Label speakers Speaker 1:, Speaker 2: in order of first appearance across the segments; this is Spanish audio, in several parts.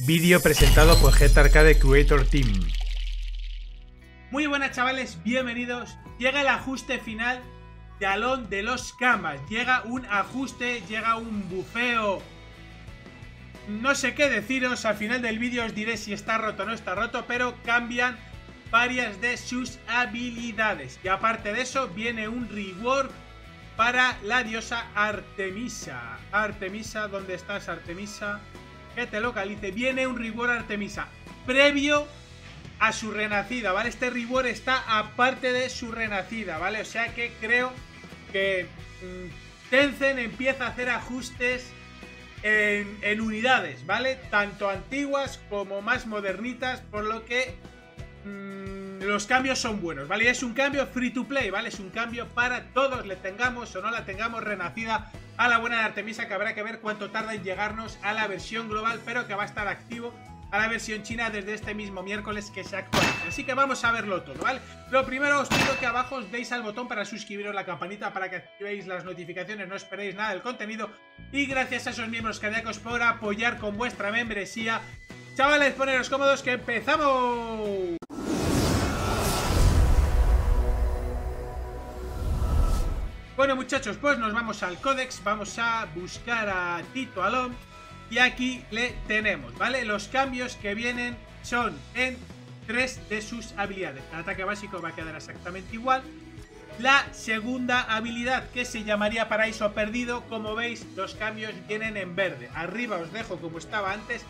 Speaker 1: Vídeo presentado por Jet Arcade Creator Team.
Speaker 2: Muy buenas chavales, bienvenidos. Llega el ajuste final de Alon de los Camas. Llega un ajuste, llega un bufeo. No sé qué deciros, al final del vídeo os diré si está roto o no está roto, pero cambian varias de sus habilidades. Y aparte de eso, viene un rework para la diosa Artemisa. Artemisa, ¿dónde estás Artemisa? Que te localice. Viene un reward Artemisa previo a su renacida, ¿vale? Este reward está aparte de su renacida, ¿vale? O sea que creo que mm, Tencent empieza a hacer ajustes en, unidades, ¿vale? Tanto antiguas como más modernitas, por lo que mmm, los cambios son buenos, ¿vale? Es un cambio free to play, ¿vale? Es un cambio para todos, le tengamos o no la tengamos renacida a la buena de Artemisa, que habrá que ver cuánto tarda en llegarnos a la versión global, pero que va a estar activo a la versión china desde este mismo miércoles que se actualiza. Así que vamos a verlo todo, ¿vale? Lo primero os pido que abajo os deis al botón para suscribiros la campanita para que activéis las notificaciones, no esperéis nada del contenido. Y gracias a esos miembros cardíacos por apoyar con vuestra membresía. Chavales, poneros cómodos que empezamos. Bueno muchachos, pues nos vamos al códex, vamos a buscar a Tito Alom y aquí le tenemos, ¿vale? Los cambios que vienen son en tres de sus habilidades. El ataque básico va a quedar exactamente igual. La segunda habilidad que se llamaría Paraíso Perdido, como veis, los cambios vienen en verde. Arriba os dejo como estaba antes,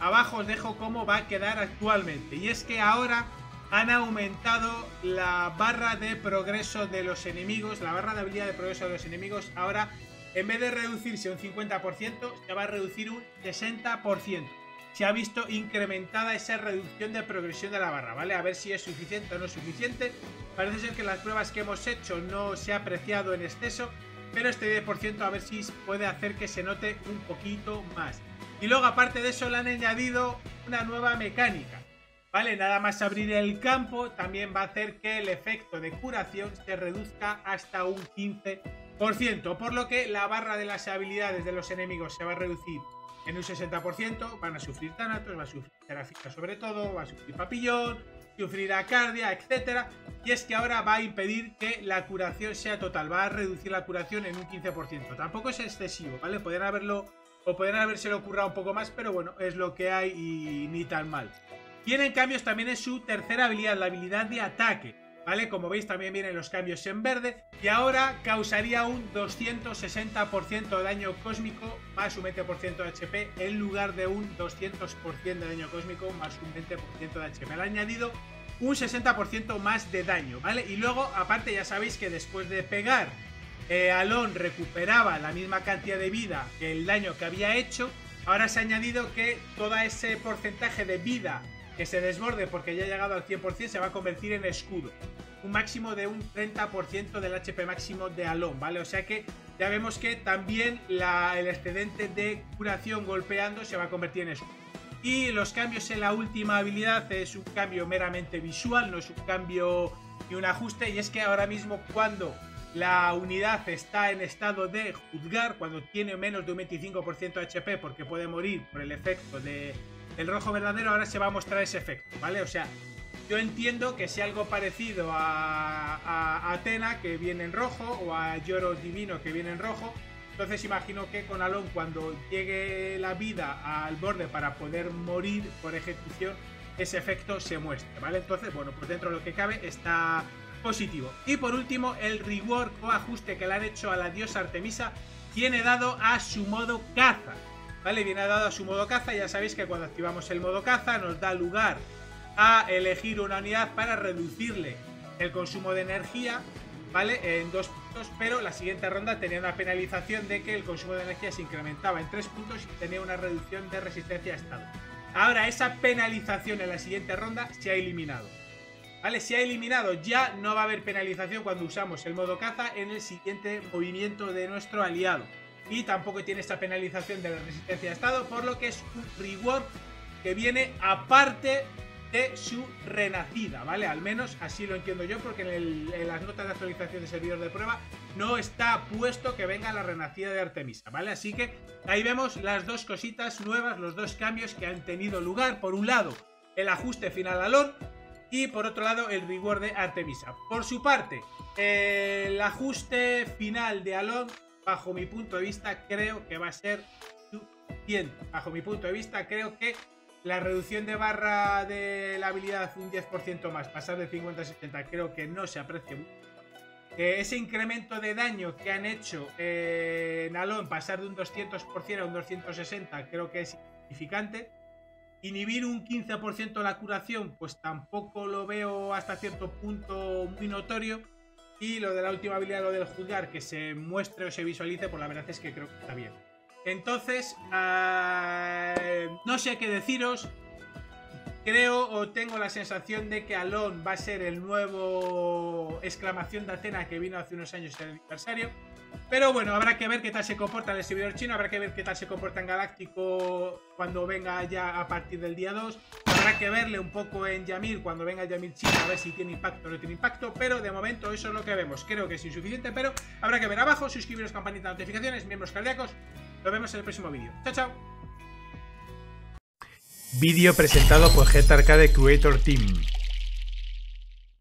Speaker 2: abajo os dejo cómo va a quedar actualmente. Y es que ahora han aumentado la barra de progreso de los enemigos, la barra de habilidad de progreso de los enemigos. Ahora, en vez de reducirse un 50%, se va a reducir un 60%. Se ha visto incrementada esa reducción de progresión de la barra, ¿vale? A ver si es suficiente o no suficiente. Parece ser que las pruebas que hemos hecho no se ha apreciado en exceso, pero este 10% a ver si puede hacer que se note un poquito más. Y luego, aparte de eso, le han añadido una nueva mecánica. ¿Vale? Nada más abrir el campo también va a hacer que el efecto de curación se reduzca hasta un 15%, por lo que la barra de las habilidades de los enemigos se va a reducir en un 60%, van a sufrir Thanatos, va a sufrir Serafina sobre todo, va a sufrir Papillón, sufrir Acardia, etc. Y es que ahora va a impedir que la curación sea total, va a reducir la curación en un 15%. Tampoco es excesivo, ¿vale? Podrían haberlo, o podrían habérselo currado un poco más, pero bueno, es lo que hay y ni tan mal. Vienen cambios también en su tercera habilidad, la habilidad de ataque. ¿Vale? Como veis también vienen los cambios en verde. Y ahora causaría un 260% de daño cósmico más un 20% de HP en lugar de un 200% de daño cósmico más un 20% de HP. Le ha añadido un 60% más de daño, ¿vale? Y luego, aparte, ya sabéis que después de pegar, eh, Alon recuperaba la misma cantidad de vida que el daño que había hecho. Ahora se ha añadido que todo ese porcentaje de vida que se desborde porque ya ha llegado al 100% se va a convertir en escudo. Un máximo de un 30% del HP máximo de Alon, ¿vale? O sea que ya vemos que también el excedente de curación golpeando se va a convertir en escudo. Y los cambios en la última habilidad es un cambio meramente visual, no es un cambio y un ajuste. Y es que ahora mismo cuando la unidad está en estado de juzgar, cuando tiene menos de un 25% de HP porque puede morir por el efecto de el rojo verdadero ahora se va a mostrar ese efecto, ¿vale? O sea, yo entiendo que sea algo parecido a, a, Atena, que viene en rojo, o a Lloros Divino, que viene en rojo. Entonces imagino que con Alon, cuando llegue la vida al borde para poder morir por ejecución, ese efecto se muestre, ¿vale? Entonces, bueno, pues dentro de lo que cabe está positivo. Y por último, el reward o ajuste que le han hecho a la diosa Artemisa tiene dado a su modo caza. ¿Vale? Viene dado a su modo caza, ya sabéis que cuando activamos el modo caza nos da lugar a elegir una unidad para reducirle el consumo de energía, ¿vale? En dos puntos, pero la siguiente ronda tenía una penalización de que el consumo de energía se incrementaba en tres puntos y tenía una reducción de resistencia a estado. Ahora esa penalización en la siguiente ronda se ha eliminado. ¿Vale? Se ha eliminado, ya no va a haber penalización cuando usamos el modo caza en el siguiente movimiento de nuestro aliado y tampoco tiene esta penalización de la resistencia de estado, por lo que es un reward que viene aparte de su renacida, ¿vale? Al menos así lo entiendo yo, porque en, las notas de actualización de servidor de prueba no está puesto que venga la renacida de Artemisa, ¿vale? Así que ahí vemos las dos cositas nuevas, los dos cambios que han tenido lugar. Por un lado, el ajuste final a LOL y por otro lado el reward de Artemisa. Por su parte, el ajuste final de Alon, bajo mi punto de vista, creo que va a ser suficiente. Bajo mi punto de vista, creo que la reducción de barra de la habilidad un 10% más, pasar de 50 a 60, creo que no se aprecia mucho. ese incremento de daño que han hecho en Alon, pasar de un 200% a un 260, creo que es significante. Inhibir un 15% la curación, pues tampoco lo veo hasta cierto punto muy notorio. Y lo de la última habilidad, lo del juzgar, que se muestre o se visualice, pues la verdad es que creo que está bien. Entonces, eh, no sé qué deciros. Creo o tengo la sensación de que Alon va a ser el nuevo exclamación de Atena que vino hace unos años en el aniversario. Pero bueno, habrá que ver qué tal se comporta el servidor chino, habrá que ver qué tal se comporta en Galáctico cuando venga ya a partir del día 2. Habrá que verle un poco en Yamir cuando venga Yamir chino a ver si tiene impacto o no tiene impacto. Pero de momento eso es lo que vemos. Creo que es insuficiente, pero habrá que ver abajo, suscribiros, campanita de notificaciones, miembros cardíacos. Nos vemos en el próximo vídeo. Chao, chao.
Speaker 1: Vídeo presentado por Jet Arcade Creator Team.